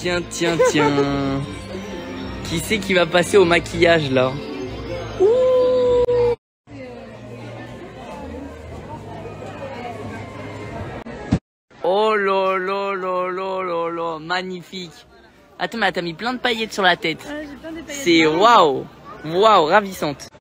Tiens, tiens, tiens. qui c'est qui va passer au maquillage là Oh là là là là là là, magnifique. Attends, mais t'as mis plein de paillettes sur la tête. C'est waouh, waouh, ravissante.